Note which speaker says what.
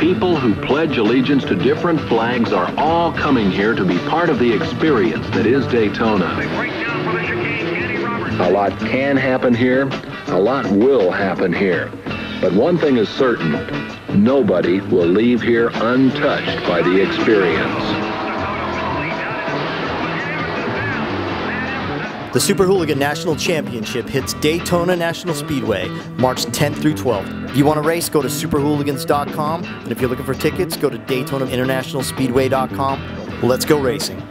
Speaker 1: People who pledge allegiance to different flags are all coming here to be part of the experience that is Daytona. A lot can happen here, a lot will happen here. But one thing is certain, nobody will leave here untouched by the experience.
Speaker 2: The Super Hooligan National Championship hits Daytona National Speedway March 10th through 12th. If you want to race, go to superhooligans.com. And if you're looking for tickets, go to DaytonaInternationalSpeedway.com. Let's go racing.